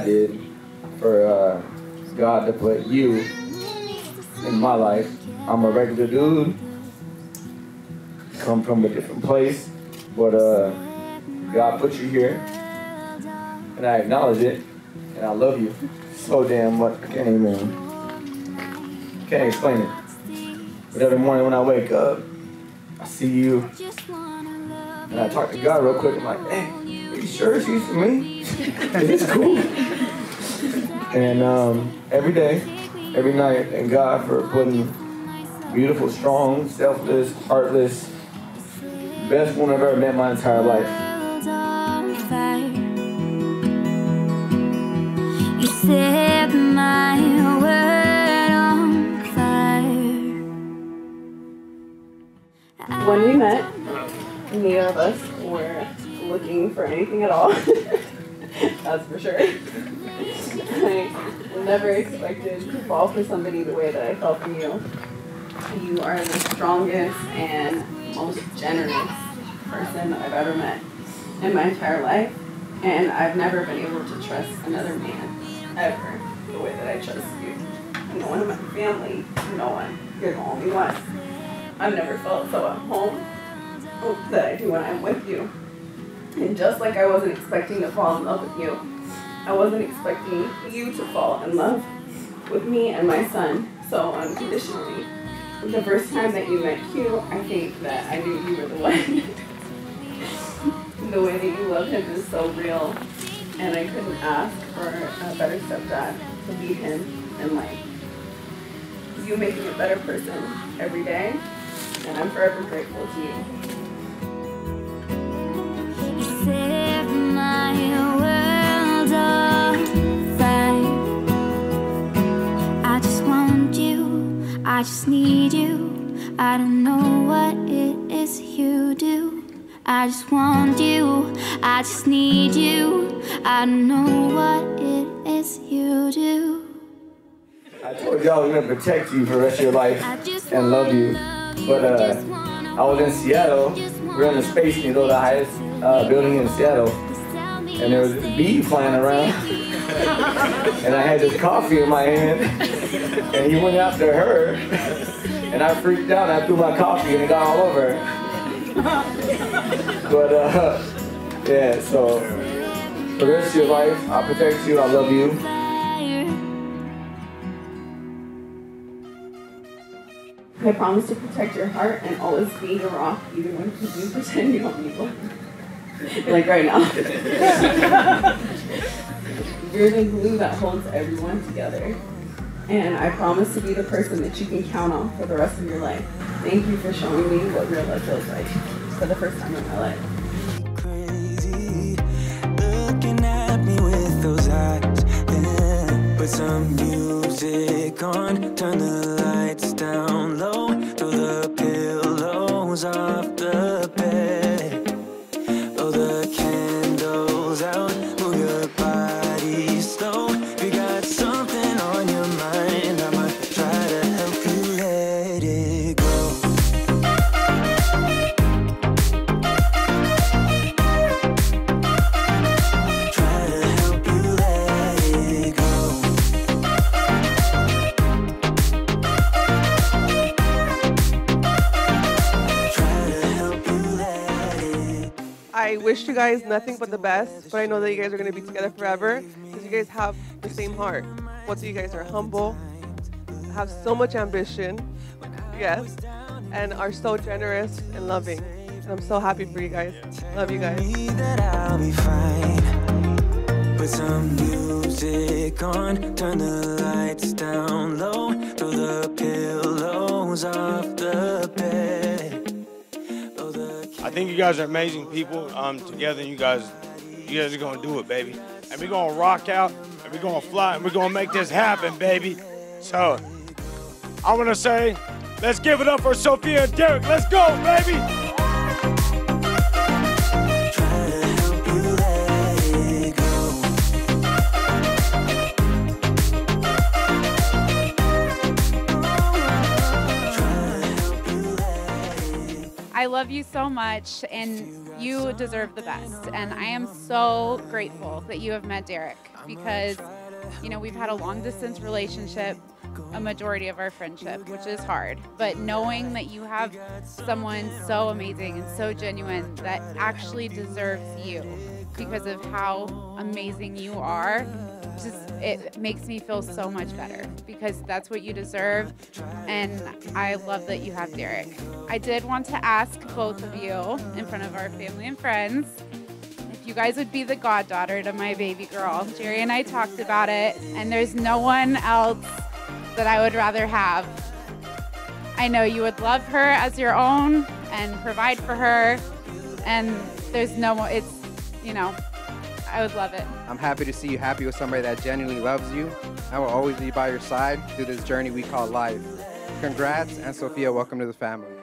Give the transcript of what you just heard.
did for uh, God to put you in my life. I'm a regular dude, come from a different place, but uh, God put you here, and I acknowledge it, and I love you so damn much. I can't even, can't explain it. But every morning when I wake up, I see you, and I talk to God real quick. I'm like, hey, sure she's for me? it's cool. And um, every day, every night, thank God for putting beautiful, strong, selfless, heartless, best woman I've ever met in my entire life. You set my world on fire. When we met, neither of us were looking for anything at all. That's for sure. I never expected to fall for somebody the way that I fell for you. You are the strongest and most generous person I've ever met in my entire life. And I've never been able to trust another man ever the way that I trust you. No one in my family, no one. You're the only one. I've never felt so at home that I do when I'm with you. And just like I wasn't expecting to fall in love with you, I wasn't expecting you to fall in love with me and my son so unconditionally. The first time that you met Q, I think that I knew you were the one. the way that you love him is so real, and I couldn't ask for a better stepdad to be him in life. You make me a better person every day, and I'm forever grateful to you. You I just want you, I just need you. I don't know what it is you do. I just want you, I just need you. I don't know what it is you do. I told y'all I was gonna protect you for the rest of your life and love you. But uh, I was in Seattle. We're in the space needle, the highest uh, building in Seattle, and there was a bee flying around. and I had this coffee in my hand, and he went after her, and I freaked out. I threw my coffee, and it got all over but uh, yeah, so for the rest of your life, I'll protect you. I love you. I promise to protect your heart and always be your rock, even when you pretend you don't need one. like right now. You're the glue that holds everyone together. And I promise to be the person that you can count on for the rest of your life. Thank you for showing me what real love feels like for the first time in my life. crazy looking at me with those eyes yeah. put some music on turn the lights down wish you guys nothing but the best, but I know that you guys are going to be together forever because you guys have the same heart. Both of you guys are humble, have so much ambition, yes, and are so generous and loving. And I'm so happy for you guys. Love you guys. Put some music on, turn the lights down low, throw the pillows off the think you guys are amazing people. Um, together, you guys, you guys are gonna do it, baby. And we're gonna rock out, and we're gonna fly, and we're gonna make this happen, baby. So, I wanna say, let's give it up for Sophia and Derek. Let's go, baby. Love you so much, and you deserve the best. And I am so grateful that you have met Derek. because, you know, we've had a long distance relationship a majority of our friendship, which is hard. But knowing that you have someone so amazing and so genuine that actually deserves you because of how amazing you are, just it makes me feel so much better because that's what you deserve. And I love that you have Derek. I did want to ask both of you in front of our family and friends if you guys would be the goddaughter to my baby girl. Jerry and I talked about it, and there's no one else that I would rather have. I know you would love her as your own and provide for her, and there's no it's, you know, I would love it. I'm happy to see you happy with somebody that genuinely loves you. I will always be by your side through this journey we call life. Congrats, and Sophia, welcome to the family.